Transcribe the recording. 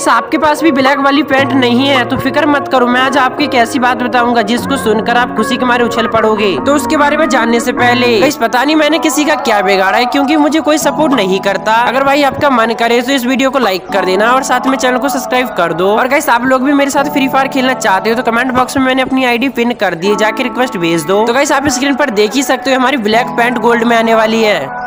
Guys आपके पास भी black वाली पैंट नहीं है तो फ़िक्र मत करो, मैं आज आपकी एक ऐसी बात बताऊँगा जिसको सुनकर आप खुशी के मारे उछल पड़ोगे। तो उसके बारे में जानने से पहले, गाइस पता नहीं मैंने किसी का क्या बिगाड़ा है, क्योंकि मुझे कोई सपोर्ट नहीं करता। अगर भाई आपका मन करे तो इस वीडियो को लाइक कर देना और साथ में चैनल को सब्सक्राइब कर दो। और गाइस, आप लोग भी मेरे साथ फ्री फायर खेलना चाहते हो तो कमेंट बॉक्स में मैंने अपनी आईडी पिन कर दी है, जाके रिक्वेस्ट भेज दो। तो गाइस, आप स्क्रीन पर देख ही सकते हो, हमारी ब्लैक पैंट गोल्ड में आने वाली है।